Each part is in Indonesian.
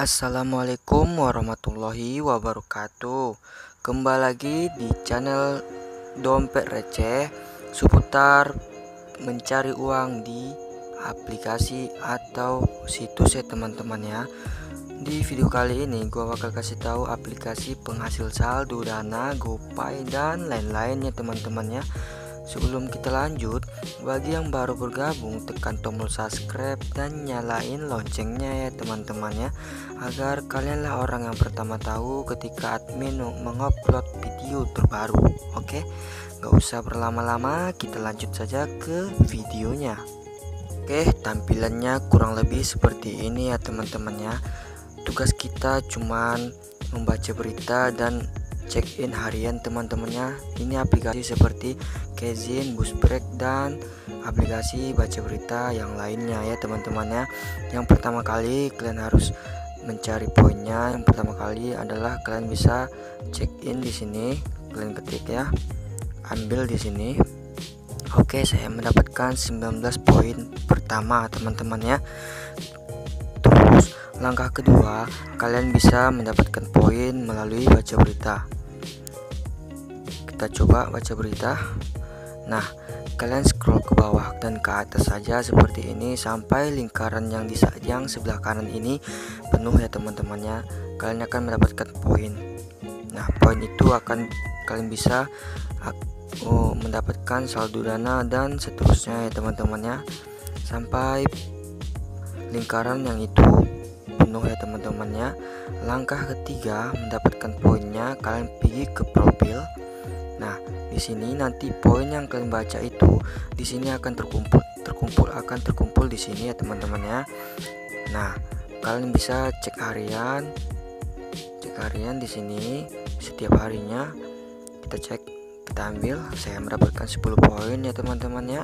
Assalamualaikum warahmatullahi wabarakatuh. Kembali lagi di channel Dompet Receh Seputar mencari uang di aplikasi atau situs ya teman-teman ya. Di video kali ini gue bakal kasih tahu aplikasi penghasil saldo dana GoPay dan lain-lainnya teman-teman ya. Sebelum kita lanjut, bagi yang baru bergabung tekan tombol subscribe dan nyalain loncengnya ya teman-teman ya. Agar kalianlah orang yang pertama tahu ketika admin mengupload video terbaru Oke, gak usah berlama-lama kita lanjut saja ke videonya. Oke, tampilannya kurang lebih seperti ini ya teman-teman ya. Tugas kita cuman membaca berita dan check in harian teman-temannya. Ini aplikasi seperti Kezin, Busbreak dan aplikasi baca berita yang lainnya ya teman-temannya. Yang pertama kali kalian harus mencari poinnya. Yang pertama kali adalah kalian bisa check in di sini. Kalian ketik ya. Ambil di sini. Oke saya mendapatkan 19 poin pertama teman-teman ya Terus langkah kedua kalian bisa mendapatkan poin melalui baca berita kita coba baca berita. Nah kalian scroll ke bawah dan ke atas saja seperti ini sampai lingkaran yang di yang sebelah kanan ini penuh ya teman-temannya. Kalian akan mendapatkan poin. Nah poin itu akan kalian bisa oh, mendapatkan saldo dana dan seterusnya ya teman-temannya. Sampai lingkaran yang itu penuh ya teman-temannya. Langkah ketiga mendapatkan poinnya kalian pergi ke profil Nah, di sini nanti poin yang kalian baca itu di sini akan terkumpul, terkumpul akan terkumpul di sini ya teman-teman ya. Nah, kalian bisa cek harian, cek harian di sini setiap harinya kita cek, kita ambil. Saya mendapatkan 10 poin ya teman-teman ya.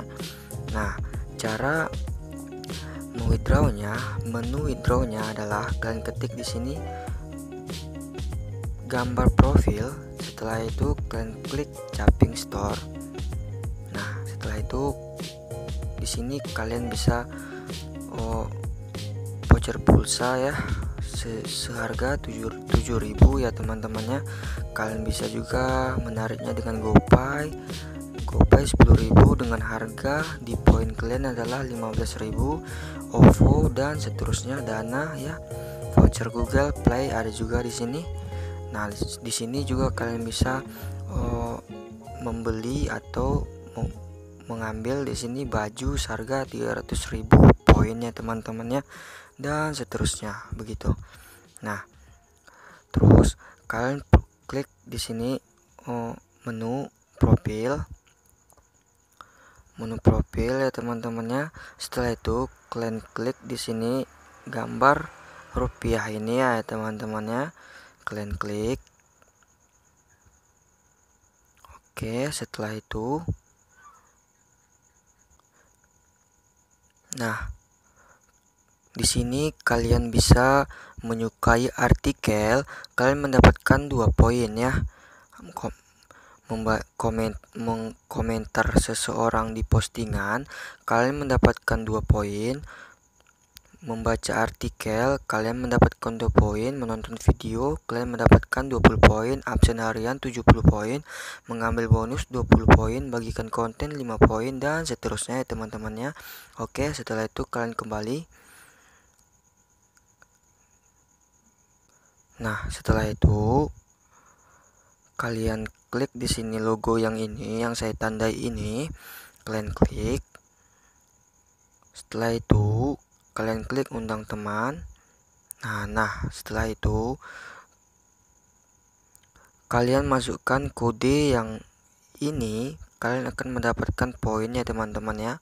Nah, cara withdrawnya, menu withdrawnya adalah kalian ketik di sini gambar profil setelah itu kalian klik Caping Store. Nah setelah itu di sini kalian bisa oh, voucher pulsa ya. Se seharga 7000 ya teman-temannya. Kalian bisa juga menariknya dengan GoPay. GoPay 10.000 dengan harga di poin kalian adalah 15.000 OVO dan seterusnya dana ya. Voucher Google Play ada juga di sini Nah, di sini juga kalian bisa uh, membeli atau mengambil di sini baju seharga 300.000 poinnya teman-temannya dan seterusnya begitu. Nah, terus kalian klik di sini uh, menu profil. Menu profil ya teman-temannya. Setelah itu kalian klik di sini gambar rupiah ini ya teman-temannya kalian klik. Oke setelah itu. Nah di sini kalian bisa menyukai artikel. Kalian mendapatkan dua poin ya. Komen mengkomentar seseorang di postingan. Kalian mendapatkan dua poin membaca artikel kalian mendapatkan 2 poin menonton video kalian mendapatkan 20 poin absen harian 70 poin mengambil bonus 20 poin bagikan konten 5 poin dan seterusnya ya teman-temannya. Oke setelah itu kalian kembali. Nah setelah itu kalian klik di sini logo yang ini yang saya tandai ini. Kalian klik. Setelah itu kalian klik undang teman. Nah nah setelah itu kalian masukkan kode yang ini. Kalian akan mendapatkan poinnya teman-teman ya.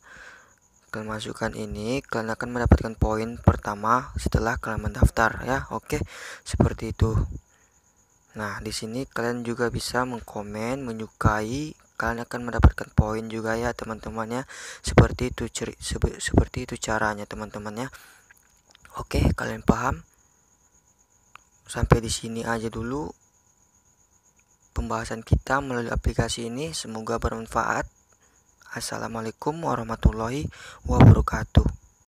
Kalian masukkan ini kalian akan mendapatkan poin pertama setelah kalian mendaftar ya. Oke seperti itu. Nah di sini kalian juga bisa mengkomen menyukai kalian akan mendapatkan poin juga ya teman-teman ya. Seperti itu ceri, seperti itu caranya teman-teman ya. Oke kalian paham? Sampai di sini aja dulu pembahasan kita melalui aplikasi ini. Semoga bermanfaat. Assalamualaikum warahmatullahi wabarakatuh